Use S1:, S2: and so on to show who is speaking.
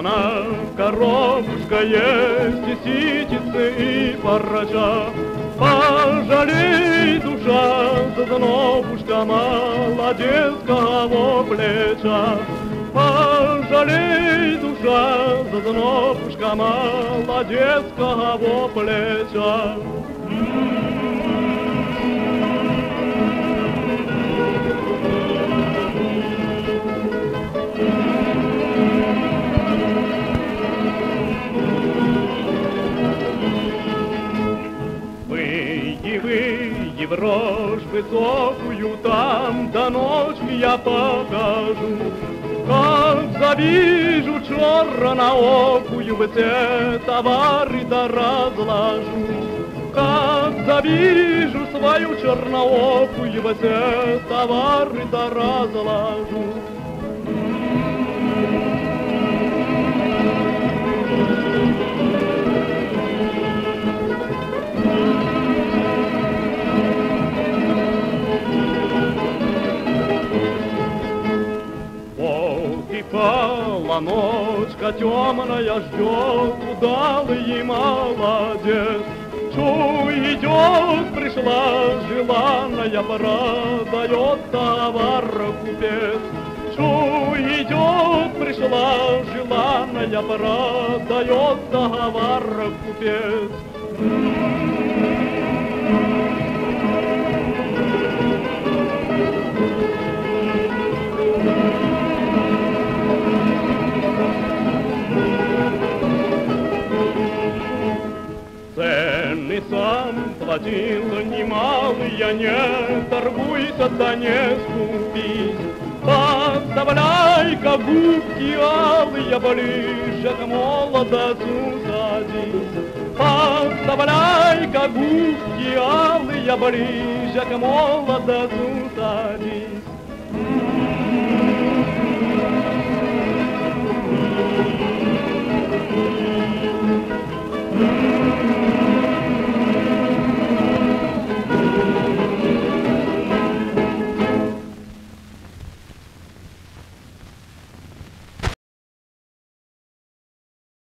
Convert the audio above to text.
S1: много есть и ситицы, и паража. Пожалей, душа, зазнобушка молодецкого плеча. Пожалей, душа, зазнобушка молодецкого плеча. Выйди, выйди в рожь высокую, там до ночи я покажу. Как завижу черноокую, все товары да разложу. Как завижу свою черноокую, все товары да разложу. Полночка темная ждет удалый молодец. Чу идет, пришла желанная пора, дает товар купец. Чу идет, пришла желанная пора, дает товар купец. Цены сам платил немалые, не торгуйся, да не скупись. Подставляй-ка губки алые ближе к молодцу садись. Подставляй-ка губки алые ближе к молодцу садись.